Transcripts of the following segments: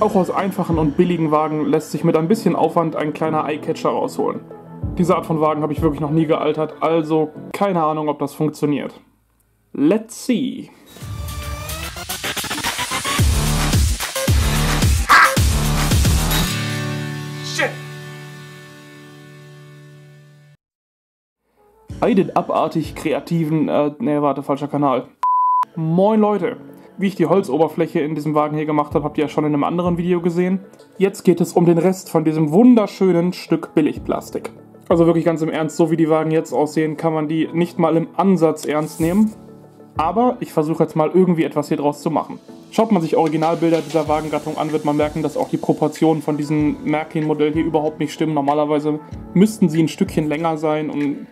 Auch aus einfachen und billigen Wagen lässt sich mit ein bisschen Aufwand ein kleiner Eyecatcher rausholen. Diese Art von Wagen habe ich wirklich noch nie gealtert, also keine Ahnung, ob das funktioniert. Let's see. Ei, den abartig kreativen, äh, ne, warte, falscher Kanal. Moin Leute. Wie ich die Holzoberfläche in diesem Wagen hier gemacht habe, habt ihr ja schon in einem anderen Video gesehen. Jetzt geht es um den Rest von diesem wunderschönen Stück Billigplastik. Also wirklich ganz im Ernst, so wie die Wagen jetzt aussehen, kann man die nicht mal im Ansatz ernst nehmen. Aber ich versuche jetzt mal irgendwie etwas hier draus zu machen. Schaut man sich Originalbilder dieser Wagengattung an, wird man merken, dass auch die Proportionen von diesem Märklin-Modell hier überhaupt nicht stimmen. Normalerweise müssten sie ein Stückchen länger sein und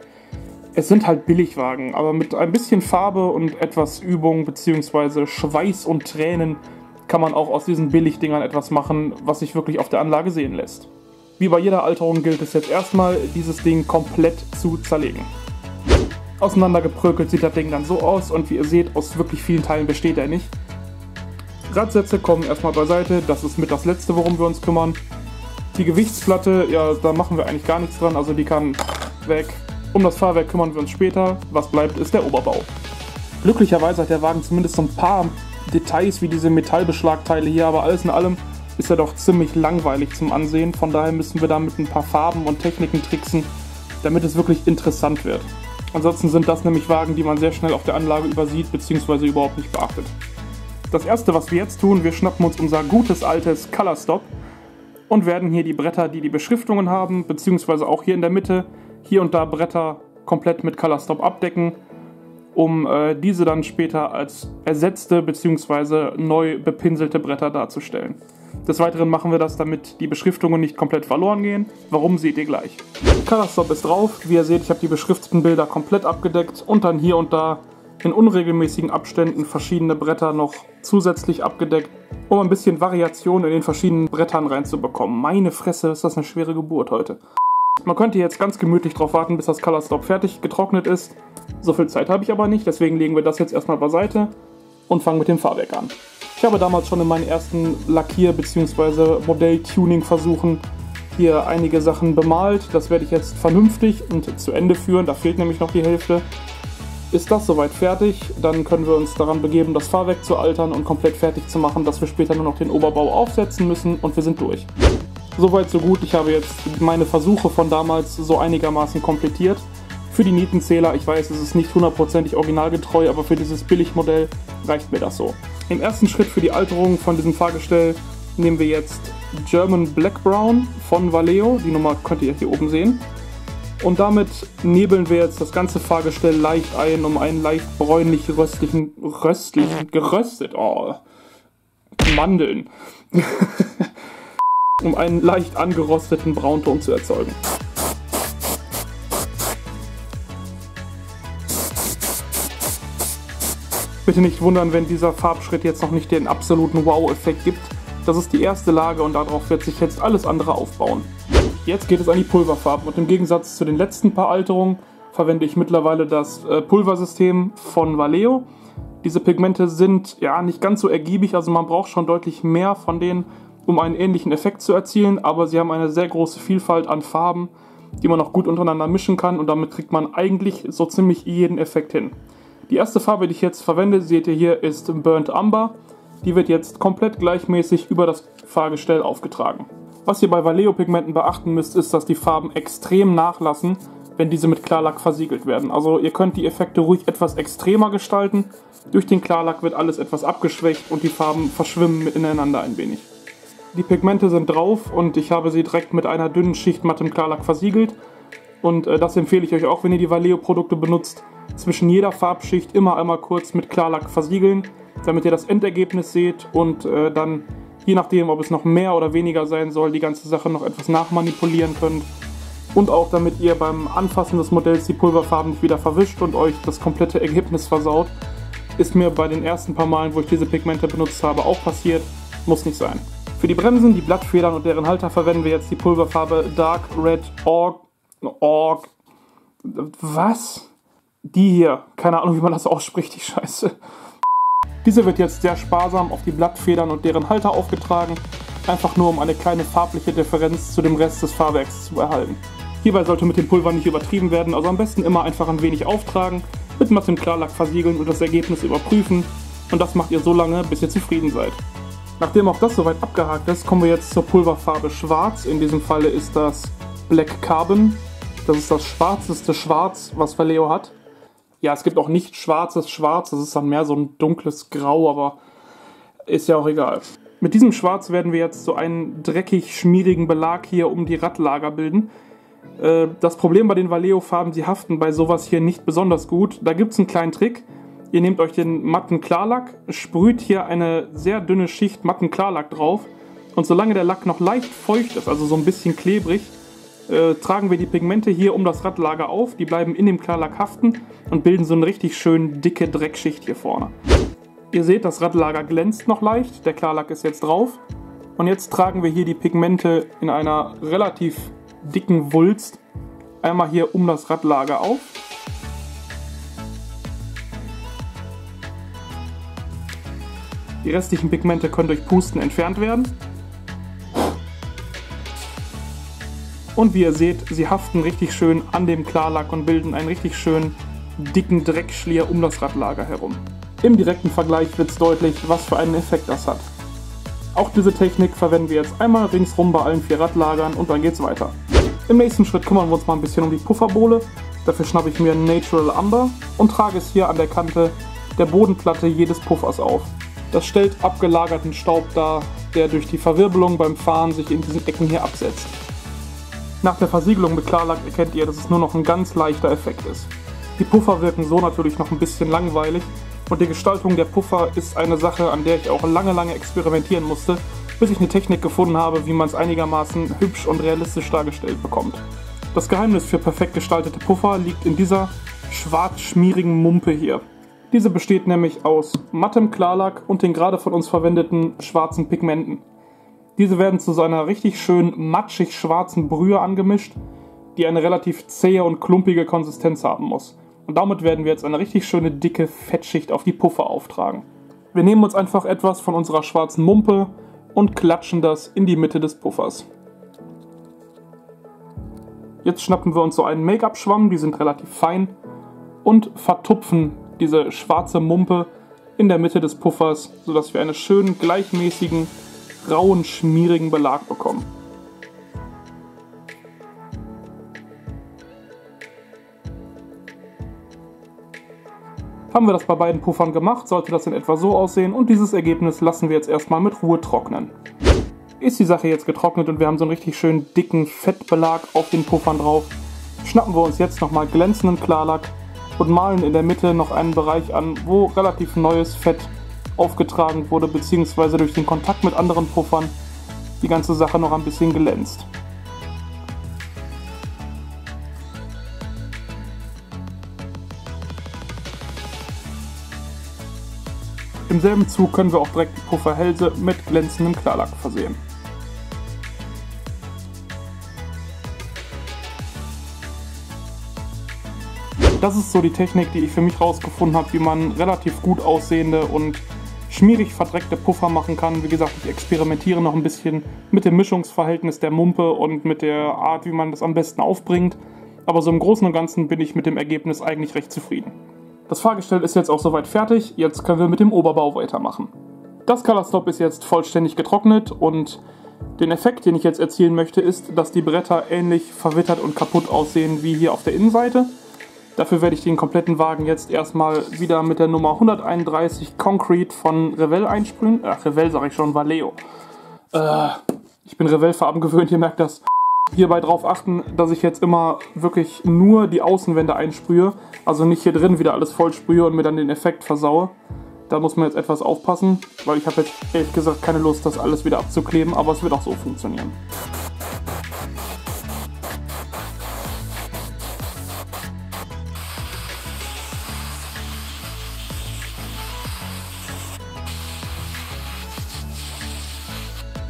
es sind halt Billigwagen, aber mit ein bisschen Farbe und etwas Übung bzw. Schweiß und Tränen kann man auch aus diesen Billigdingern etwas machen, was sich wirklich auf der Anlage sehen lässt. Wie bei jeder Alterung gilt es jetzt erstmal, dieses Ding komplett zu zerlegen. Auseinandergeprökelt sieht das Ding dann so aus und wie ihr seht, aus wirklich vielen Teilen besteht er nicht. Radsätze kommen erstmal beiseite, das ist mit das letzte, worum wir uns kümmern. Die Gewichtsplatte, ja, da machen wir eigentlich gar nichts dran, also die kann weg. Um das Fahrwerk kümmern wir uns später. Was bleibt, ist der Oberbau. Glücklicherweise hat der Wagen zumindest so ein paar Details wie diese Metallbeschlagteile hier, aber alles in allem ist er doch ziemlich langweilig zum Ansehen. Von daher müssen wir da mit ein paar Farben und Techniken tricksen, damit es wirklich interessant wird. Ansonsten sind das nämlich Wagen, die man sehr schnell auf der Anlage übersieht bzw. überhaupt nicht beachtet. Das erste, was wir jetzt tun, wir schnappen uns unser gutes altes Color Stop und werden hier die Bretter, die die Beschriftungen haben, beziehungsweise auch hier in der Mitte hier und da Bretter komplett mit Colorstop abdecken, um äh, diese dann später als ersetzte bzw. neu bepinselte Bretter darzustellen. Des Weiteren machen wir das, damit die Beschriftungen nicht komplett verloren gehen. Warum seht ihr gleich. Colorstop ist drauf. Wie ihr seht, ich habe die beschrifteten Bilder komplett abgedeckt und dann hier und da in unregelmäßigen Abständen verschiedene Bretter noch zusätzlich abgedeckt, um ein bisschen Variation in den verschiedenen Brettern reinzubekommen. Meine Fresse, ist das eine schwere Geburt heute. Man könnte jetzt ganz gemütlich darauf warten, bis das Color Stop fertig getrocknet ist. So viel Zeit habe ich aber nicht, deswegen legen wir das jetzt erstmal beiseite und fangen mit dem Fahrwerk an. Ich habe damals schon in meinen ersten Lackier- bzw. Modell-Tuning-Versuchen hier einige Sachen bemalt. Das werde ich jetzt vernünftig und zu Ende führen, da fehlt nämlich noch die Hälfte. Ist das soweit fertig, dann können wir uns daran begeben, das Fahrwerk zu altern und komplett fertig zu machen, dass wir später nur noch den Oberbau aufsetzen müssen und wir sind durch. Soweit so gut. Ich habe jetzt meine Versuche von damals so einigermaßen komplettiert. Für die Nietenzähler, ich weiß, es ist nicht hundertprozentig originalgetreu, aber für dieses Billigmodell reicht mir das so. Im ersten Schritt für die Alterung von diesem Fahrgestell nehmen wir jetzt German Black Brown von Valeo. Die Nummer könnt ihr hier oben sehen. Und damit nebeln wir jetzt das ganze Fahrgestell leicht ein, um einen leicht bräunlich röstlichen, röstlichen, geröstet, oh, Mandeln. um einen leicht angerosteten Braunton zu erzeugen. Bitte nicht wundern, wenn dieser Farbschritt jetzt noch nicht den absoluten Wow-Effekt gibt. Das ist die erste Lage und darauf wird sich jetzt alles andere aufbauen. Jetzt geht es an die Pulverfarben und im Gegensatz zu den letzten paar Alterungen verwende ich mittlerweile das äh, Pulversystem von Valeo. Diese Pigmente sind ja nicht ganz so ergiebig, also man braucht schon deutlich mehr von denen, um einen ähnlichen Effekt zu erzielen, aber sie haben eine sehr große Vielfalt an Farben, die man auch gut untereinander mischen kann und damit kriegt man eigentlich so ziemlich jeden Effekt hin. Die erste Farbe, die ich jetzt verwende, seht ihr hier, ist Burnt Umber. Die wird jetzt komplett gleichmäßig über das Fahrgestell aufgetragen. Was ihr bei Vallejo-Pigmenten beachten müsst, ist, dass die Farben extrem nachlassen, wenn diese mit Klarlack versiegelt werden. Also ihr könnt die Effekte ruhig etwas extremer gestalten. Durch den Klarlack wird alles etwas abgeschwächt und die Farben verschwimmen miteinander ein wenig. Die Pigmente sind drauf und ich habe sie direkt mit einer dünnen Schicht mattem Klarlack versiegelt. Und äh, das empfehle ich euch auch, wenn ihr die Vallejo-Produkte benutzt. Zwischen jeder Farbschicht immer einmal kurz mit Klarlack versiegeln, damit ihr das Endergebnis seht und äh, dann, je nachdem, ob es noch mehr oder weniger sein soll, die ganze Sache noch etwas nachmanipulieren könnt. Und auch damit ihr beim Anfassen des Modells die Pulverfarben nicht wieder verwischt und euch das komplette Ergebnis versaut. Ist mir bei den ersten paar Malen, wo ich diese Pigmente benutzt habe, auch passiert. Muss nicht sein. Für die Bremsen, die Blattfedern und deren Halter verwenden wir jetzt die Pulverfarbe Dark Red Org. Org. Was? Die hier. Keine Ahnung, wie man das ausspricht, die Scheiße. Diese wird jetzt sehr sparsam auf die Blattfedern und deren Halter aufgetragen. einfach nur um eine kleine farbliche Differenz zu dem Rest des Fahrwerks zu erhalten. Hierbei sollte mit dem Pulver nicht übertrieben werden, also am besten immer einfach ein wenig auftragen, mit mattem Klarlack versiegeln und das Ergebnis überprüfen und das macht ihr so lange, bis ihr zufrieden seid. Nachdem auch das soweit abgehakt ist, kommen wir jetzt zur Pulverfarbe Schwarz. In diesem Falle ist das Black Carbon. Das ist das schwarzeste Schwarz, was Vallejo hat. Ja, es gibt auch nicht schwarzes Schwarz, das ist dann mehr so ein dunkles Grau, aber ist ja auch egal. Mit diesem Schwarz werden wir jetzt so einen dreckig schmierigen Belag hier um die Radlager bilden. Äh, das Problem bei den Vallejo-Farben, sie haften bei sowas hier nicht besonders gut. Da gibt es einen kleinen Trick. Ihr nehmt euch den matten Klarlack, sprüht hier eine sehr dünne Schicht matten Klarlack drauf und solange der Lack noch leicht feucht ist, also so ein bisschen klebrig, äh, tragen wir die Pigmente hier um das Radlager auf. Die bleiben in dem Klarlack haften und bilden so eine richtig schön dicke Dreckschicht hier vorne. Ihr seht, das Radlager glänzt noch leicht, der Klarlack ist jetzt drauf. Und jetzt tragen wir hier die Pigmente in einer relativ dicken Wulst einmal hier um das Radlager auf. Die restlichen Pigmente können durch Pusten entfernt werden. Und wie ihr seht, sie haften richtig schön an dem Klarlack und bilden einen richtig schönen dicken Dreckschlier um das Radlager herum. Im direkten Vergleich wird es deutlich, was für einen Effekt das hat. Auch diese Technik verwenden wir jetzt einmal ringsrum bei allen vier Radlagern und dann geht's weiter. Im nächsten Schritt kümmern wir uns mal ein bisschen um die Pufferbohle. Dafür schnappe ich mir Natural Amber und trage es hier an der Kante der Bodenplatte jedes Puffers auf. Das stellt abgelagerten Staub dar, der durch die Verwirbelung beim Fahren sich in diesen Ecken hier absetzt. Nach der Versiegelung mit Klarlack erkennt ihr, dass es nur noch ein ganz leichter Effekt ist. Die Puffer wirken so natürlich noch ein bisschen langweilig und die Gestaltung der Puffer ist eine Sache, an der ich auch lange, lange experimentieren musste, bis ich eine Technik gefunden habe, wie man es einigermaßen hübsch und realistisch dargestellt bekommt. Das Geheimnis für perfekt gestaltete Puffer liegt in dieser schwarz-schmierigen Mumpe hier. Diese besteht nämlich aus mattem Klarlack und den gerade von uns verwendeten schwarzen Pigmenten. Diese werden zu so einer richtig schön matschig schwarzen Brühe angemischt, die eine relativ zähe und klumpige Konsistenz haben muss. Und damit werden wir jetzt eine richtig schöne dicke Fettschicht auf die Puffer auftragen. Wir nehmen uns einfach etwas von unserer schwarzen Mumpe und klatschen das in die Mitte des Puffers. Jetzt schnappen wir uns so einen Make-up-Schwamm, die sind relativ fein, und vertupfen diese schwarze Mumpe in der Mitte des Puffers, sodass wir einen schönen, gleichmäßigen, rauen, schmierigen Belag bekommen. Haben wir das bei beiden Puffern gemacht, sollte das in etwa so aussehen und dieses Ergebnis lassen wir jetzt erstmal mit Ruhe trocknen. Ist die Sache jetzt getrocknet und wir haben so einen richtig schönen dicken Fettbelag auf den Puffern drauf, schnappen wir uns jetzt nochmal glänzenden Klarlack und malen in der Mitte noch einen Bereich an, wo relativ neues Fett aufgetragen wurde, beziehungsweise durch den Kontakt mit anderen Puffern die ganze Sache noch ein bisschen glänzt. Im selben Zug können wir auch direkt die Pufferhälse mit glänzendem Klarlack versehen. Das ist so die Technik, die ich für mich rausgefunden habe, wie man relativ gut aussehende und schmierig verdreckte Puffer machen kann. Wie gesagt, ich experimentiere noch ein bisschen mit dem Mischungsverhältnis der Mumpe und mit der Art, wie man das am besten aufbringt. Aber so im Großen und Ganzen bin ich mit dem Ergebnis eigentlich recht zufrieden. Das Fahrgestell ist jetzt auch soweit fertig, jetzt können wir mit dem Oberbau weitermachen. Das Colorstop ist jetzt vollständig getrocknet und den Effekt, den ich jetzt erzielen möchte, ist, dass die Bretter ähnlich verwittert und kaputt aussehen wie hier auf der Innenseite. Dafür werde ich den kompletten Wagen jetzt erstmal wieder mit der Nummer 131 Concrete von Revell einsprühen. Ach, Revell sage ich schon, Valeo. Äh, ich bin Revell-Farben gewöhnt, ihr merkt das. Hierbei darauf achten, dass ich jetzt immer wirklich nur die Außenwände einsprühe. Also nicht hier drin wieder alles voll sprühe und mir dann den Effekt versaue. Da muss man jetzt etwas aufpassen, weil ich habe jetzt ehrlich gesagt keine Lust, das alles wieder abzukleben, aber es wird auch so funktionieren.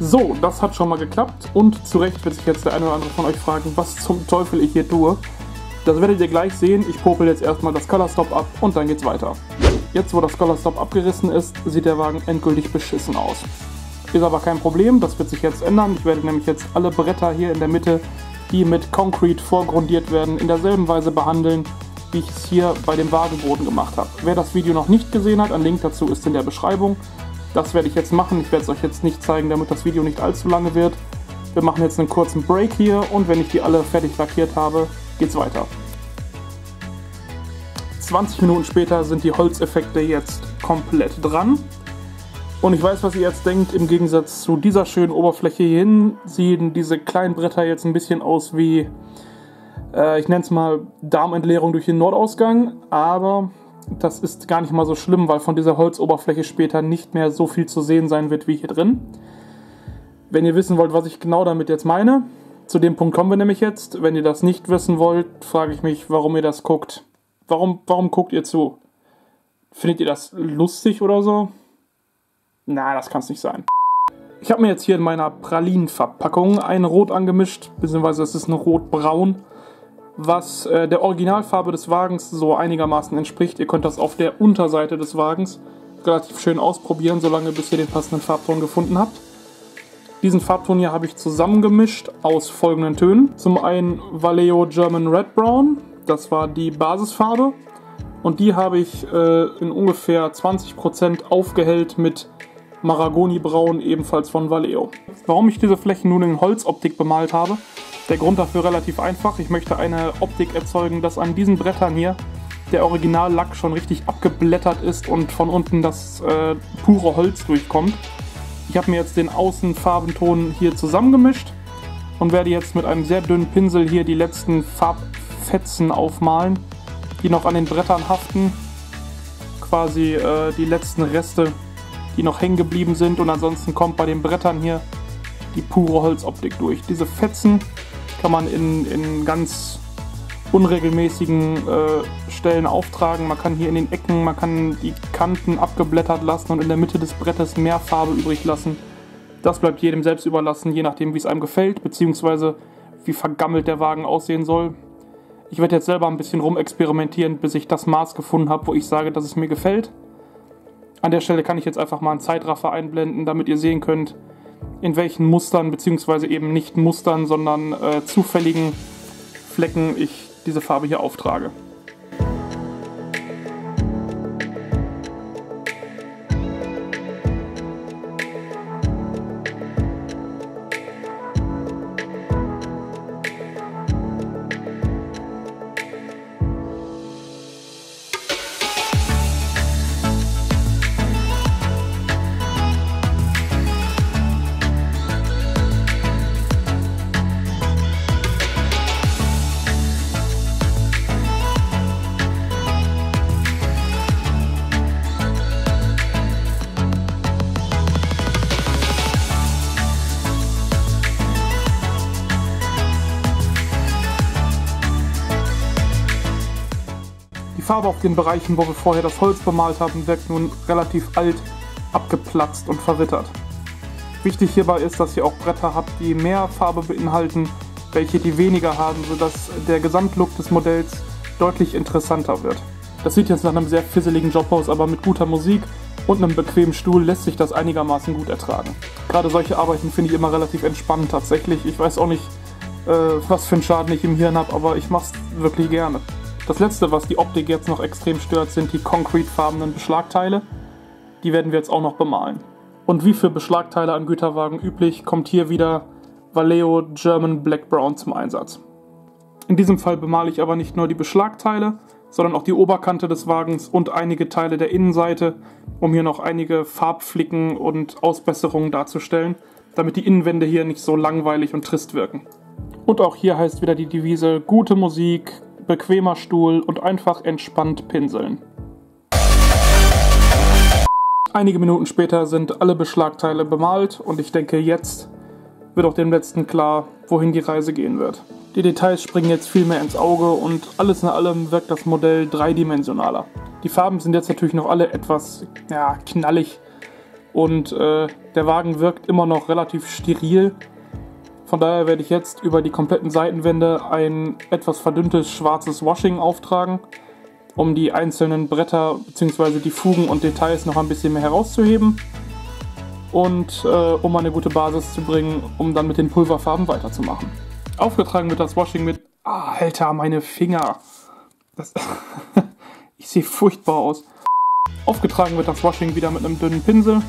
So, das hat schon mal geklappt und zu Recht wird sich jetzt der eine oder andere von euch fragen, was zum Teufel ich hier tue. Das werdet ihr gleich sehen. Ich popel jetzt erstmal das Color Stop ab und dann geht's weiter. Jetzt, wo das Color Stop abgerissen ist, sieht der Wagen endgültig beschissen aus. Ist aber kein Problem, das wird sich jetzt ändern. Ich werde nämlich jetzt alle Bretter hier in der Mitte, die mit Concrete vorgrundiert werden, in derselben Weise behandeln, wie ich es hier bei dem Wagenboden gemacht habe. Wer das Video noch nicht gesehen hat, ein Link dazu ist in der Beschreibung. Das werde ich jetzt machen. Ich werde es euch jetzt nicht zeigen, damit das Video nicht allzu lange wird. Wir machen jetzt einen kurzen Break hier und wenn ich die alle fertig lackiert habe, geht's weiter. 20 Minuten später sind die Holzeffekte jetzt komplett dran. Und ich weiß, was ihr jetzt denkt, im Gegensatz zu dieser schönen Oberfläche hierhin sehen diese kleinen Bretter jetzt ein bisschen aus wie, äh, ich nenne es mal Darmentleerung durch den Nordausgang, aber das ist gar nicht mal so schlimm, weil von dieser Holzoberfläche später nicht mehr so viel zu sehen sein wird wie hier drin. Wenn ihr wissen wollt, was ich genau damit jetzt meine, zu dem Punkt kommen wir nämlich jetzt. Wenn ihr das nicht wissen wollt, frage ich mich, warum ihr das guckt. Warum, warum guckt ihr zu? Findet ihr das lustig oder so? Na, das kann es nicht sein. Ich habe mir jetzt hier in meiner Pralinenverpackung ein Rot angemischt, beziehungsweise es ist ein Rotbraun, was äh, der Originalfarbe des Wagens so einigermaßen entspricht. Ihr könnt das auf der Unterseite des Wagens relativ schön ausprobieren, solange bis ihr den passenden Farbton gefunden habt. Diesen Farbton hier habe ich zusammengemischt aus folgenden Tönen. Zum einen Vallejo German Red Brown, das war die Basisfarbe. Und die habe ich äh, in ungefähr 20% aufgehellt mit Maragoni Braun, ebenfalls von Vallejo. Warum ich diese Flächen nun in Holzoptik bemalt habe, der Grund dafür relativ einfach. Ich möchte eine Optik erzeugen, dass an diesen Brettern hier der Originallack schon richtig abgeblättert ist und von unten das äh, pure Holz durchkommt. Ich habe mir jetzt den Außenfarbenton hier zusammengemischt und werde jetzt mit einem sehr dünnen Pinsel hier die letzten Farb Fetzen aufmalen, die noch an den Brettern haften. Quasi äh, die letzten Reste, die noch hängen geblieben sind. Und ansonsten kommt bei den Brettern hier die pure Holzoptik durch. Diese Fetzen kann man in, in ganz unregelmäßigen äh, Stellen auftragen. Man kann hier in den Ecken, man kann die Kanten abgeblättert lassen und in der Mitte des Brettes mehr Farbe übrig lassen. Das bleibt jedem selbst überlassen, je nachdem, wie es einem gefällt, beziehungsweise wie vergammelt der Wagen aussehen soll. Ich werde jetzt selber ein bisschen rumexperimentieren, bis ich das Maß gefunden habe, wo ich sage, dass es mir gefällt. An der Stelle kann ich jetzt einfach mal einen Zeitraffer einblenden, damit ihr sehen könnt, in welchen Mustern, beziehungsweise eben nicht Mustern, sondern äh, zufälligen Flecken ich diese Farbe hier auftrage. Farbe auf den Bereichen, wo wir vorher das Holz bemalt haben, wirkt nun relativ alt, abgeplatzt und verwittert. Wichtig hierbei ist, dass ihr auch Bretter habt, die mehr Farbe beinhalten, welche die weniger haben, sodass der Gesamtlook des Modells deutlich interessanter wird. Das sieht jetzt nach einem sehr fisseligen Job aus, aber mit guter Musik und einem bequemen Stuhl lässt sich das einigermaßen gut ertragen. Gerade solche Arbeiten finde ich immer relativ entspannend tatsächlich. Ich weiß auch nicht, äh, was für einen Schaden ich im Hirn habe, aber ich mache es wirklich gerne. Das letzte, was die Optik jetzt noch extrem stört, sind die concretefarbenen Beschlagteile. Die werden wir jetzt auch noch bemalen. Und wie für Beschlagteile an Güterwagen üblich, kommt hier wieder Vallejo German Black Brown zum Einsatz. In diesem Fall bemale ich aber nicht nur die Beschlagteile, sondern auch die Oberkante des Wagens und einige Teile der Innenseite, um hier noch einige Farbflicken und Ausbesserungen darzustellen, damit die Innenwände hier nicht so langweilig und trist wirken. Und auch hier heißt wieder die Devise gute Musik, bequemer Stuhl und einfach entspannt pinseln. Einige Minuten später sind alle Beschlagteile bemalt und ich denke, jetzt wird auch dem letzten klar, wohin die Reise gehen wird. Die Details springen jetzt viel mehr ins Auge und alles in allem wirkt das Modell dreidimensionaler. Die Farben sind jetzt natürlich noch alle etwas ja, knallig und äh, der Wagen wirkt immer noch relativ steril, von daher werde ich jetzt über die kompletten Seitenwände ein etwas verdünntes schwarzes Washing auftragen, um die einzelnen Bretter bzw. die Fugen und Details noch ein bisschen mehr herauszuheben. und äh, um eine gute Basis zu bringen, um dann mit den Pulverfarben weiterzumachen. Aufgetragen wird das Washing mit... Ah, Alter, meine Finger. Das ich sehe furchtbar aus. Aufgetragen wird das Washing wieder mit einem dünnen Pinsel.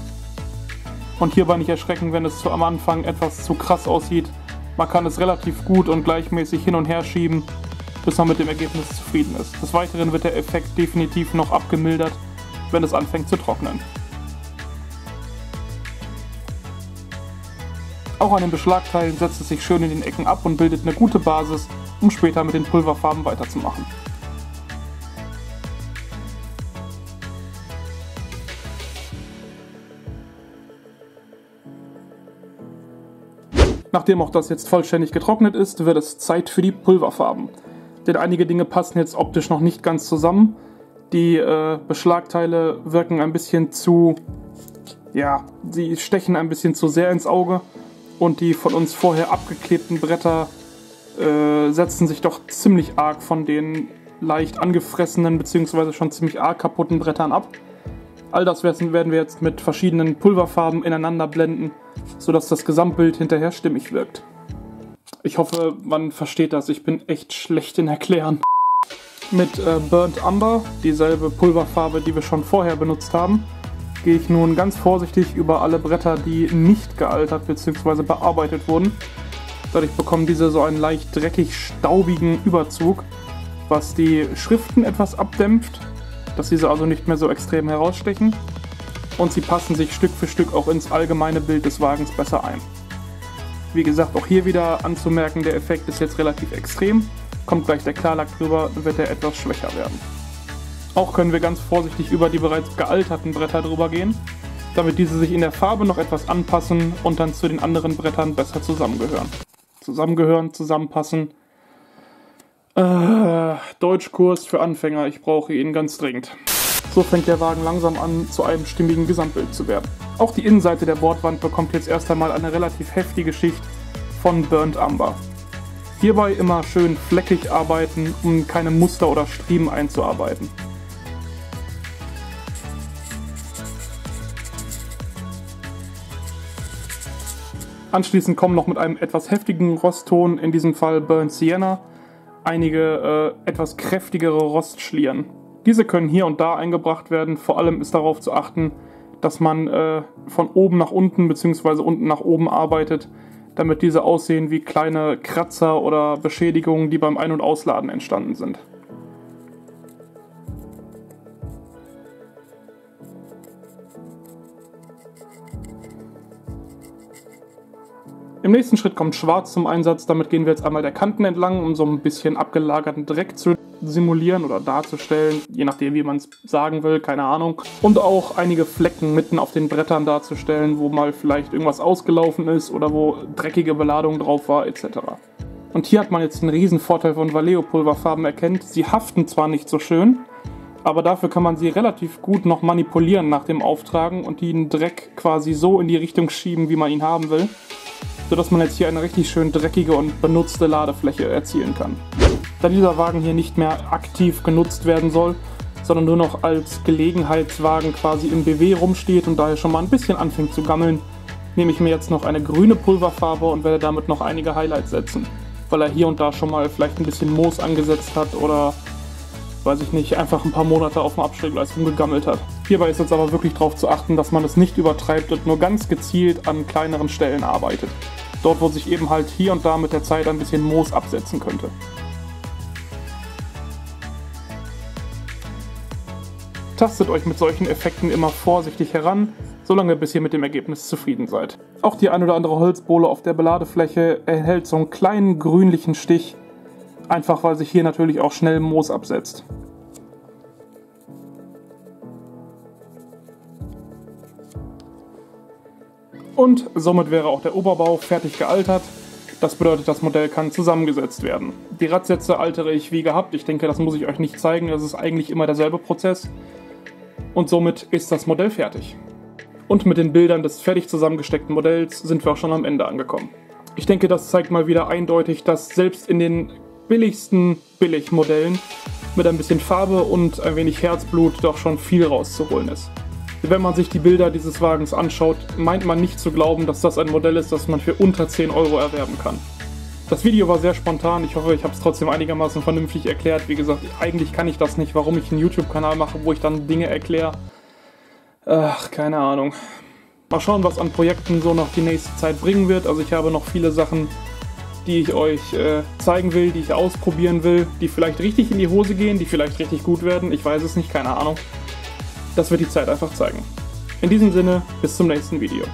Und hierbei nicht erschrecken, wenn es am Anfang etwas zu krass aussieht. Man kann es relativ gut und gleichmäßig hin und her schieben, bis man mit dem Ergebnis zufrieden ist. Des Weiteren wird der Effekt definitiv noch abgemildert, wenn es anfängt zu trocknen. Auch an den Beschlagteilen setzt es sich schön in den Ecken ab und bildet eine gute Basis, um später mit den Pulverfarben weiterzumachen. Nachdem auch das jetzt vollständig getrocknet ist, wird es Zeit für die Pulverfarben. Denn einige Dinge passen jetzt optisch noch nicht ganz zusammen. Die äh, Beschlagteile wirken ein bisschen zu, ja, sie stechen ein bisschen zu sehr ins Auge und die von uns vorher abgeklebten Bretter äh, setzen sich doch ziemlich arg von den leicht angefressenen bzw. schon ziemlich arg kaputten Brettern ab. All das werden wir jetzt mit verschiedenen Pulverfarben ineinander blenden, sodass das Gesamtbild hinterher stimmig wirkt. Ich hoffe, man versteht das. Ich bin echt schlecht in Erklären. Mit äh, Burnt Umber, dieselbe Pulverfarbe, die wir schon vorher benutzt haben, gehe ich nun ganz vorsichtig über alle Bretter, die nicht gealtert bzw. bearbeitet wurden. Dadurch bekommen diese so einen leicht dreckig staubigen Überzug, was die Schriften etwas abdämpft, dass diese also nicht mehr so extrem herausstechen und sie passen sich Stück für Stück auch ins allgemeine Bild des Wagens besser ein. Wie gesagt, auch hier wieder anzumerken, der Effekt ist jetzt relativ extrem, kommt gleich der Klarlack drüber, wird er etwas schwächer werden. Auch können wir ganz vorsichtig über die bereits gealterten Bretter drüber gehen, damit diese sich in der Farbe noch etwas anpassen und dann zu den anderen Brettern besser zusammengehören. Zusammengehören, zusammenpassen. Äh, Deutschkurs für Anfänger, ich brauche ihn ganz dringend. So fängt der Wagen langsam an, zu einem stimmigen Gesamtbild zu werden. Auch die Innenseite der Bordwand bekommt jetzt erst einmal eine relativ heftige Schicht von Burnt Umber. Hierbei immer schön fleckig arbeiten, um keine Muster oder Striemen einzuarbeiten. Anschließend kommen noch mit einem etwas heftigen Rostton, in diesem Fall Burnt Sienna, einige äh, etwas kräftigere Rostschlieren. Diese können hier und da eingebracht werden. Vor allem ist darauf zu achten, dass man äh, von oben nach unten bzw. unten nach oben arbeitet, damit diese aussehen wie kleine Kratzer oder Beschädigungen, die beim Ein- und Ausladen entstanden sind. Im nächsten Schritt kommt Schwarz zum Einsatz. Damit gehen wir jetzt einmal der Kanten entlang, um so ein bisschen abgelagerten Dreck zu simulieren oder darzustellen, je nachdem, wie man es sagen will, keine Ahnung. Und auch einige Flecken mitten auf den Brettern darzustellen, wo mal vielleicht irgendwas ausgelaufen ist oder wo dreckige Beladung drauf war, etc. Und hier hat man jetzt einen riesen Vorteil von Vallejo-Pulverfarben erkennt. Sie haften zwar nicht so schön, aber dafür kann man sie relativ gut noch manipulieren nach dem Auftragen und den Dreck quasi so in die Richtung schieben, wie man ihn haben will sodass man jetzt hier eine richtig schön dreckige und benutzte Ladefläche erzielen kann. Da dieser Wagen hier nicht mehr aktiv genutzt werden soll, sondern nur noch als Gelegenheitswagen quasi im BW rumsteht und daher schon mal ein bisschen anfängt zu gammeln, nehme ich mir jetzt noch eine grüne Pulverfarbe und werde damit noch einige Highlights setzen, weil er hier und da schon mal vielleicht ein bisschen Moos angesetzt hat oder weiß ich nicht, einfach ein paar Monate auf dem Abstellgleis rumgegammelt hat. Hierbei ist jetzt aber wirklich darauf zu achten, dass man es nicht übertreibt und nur ganz gezielt an kleineren Stellen arbeitet. Dort, wo sich eben halt hier und da mit der Zeit ein bisschen Moos absetzen könnte. Tastet euch mit solchen Effekten immer vorsichtig heran, solange bis ihr mit dem Ergebnis zufrieden seid. Auch die ein oder andere Holzbohle auf der Beladefläche erhält so einen kleinen grünlichen Stich, einfach weil sich hier natürlich auch schnell Moos absetzt. Und somit wäre auch der Oberbau fertig gealtert. Das bedeutet, das Modell kann zusammengesetzt werden. Die Radsätze altere ich wie gehabt. Ich denke, das muss ich euch nicht zeigen. Das ist eigentlich immer derselbe Prozess. Und somit ist das Modell fertig. Und mit den Bildern des fertig zusammengesteckten Modells sind wir auch schon am Ende angekommen. Ich denke, das zeigt mal wieder eindeutig, dass selbst in den billigsten Billigmodellen mit ein bisschen Farbe und ein wenig Herzblut doch schon viel rauszuholen ist. Wenn man sich die Bilder dieses Wagens anschaut, meint man nicht zu glauben, dass das ein Modell ist, das man für unter 10 Euro erwerben kann. Das Video war sehr spontan, ich hoffe, ich habe es trotzdem einigermaßen vernünftig erklärt. Wie gesagt, eigentlich kann ich das nicht, warum ich einen YouTube-Kanal mache, wo ich dann Dinge erkläre. Ach, keine Ahnung. Mal schauen, was an Projekten so noch die nächste Zeit bringen wird. Also ich habe noch viele Sachen, die ich euch äh, zeigen will, die ich ausprobieren will, die vielleicht richtig in die Hose gehen, die vielleicht richtig gut werden. Ich weiß es nicht, keine Ahnung. Das wird die Zeit einfach zeigen. In diesem Sinne, bis zum nächsten Video.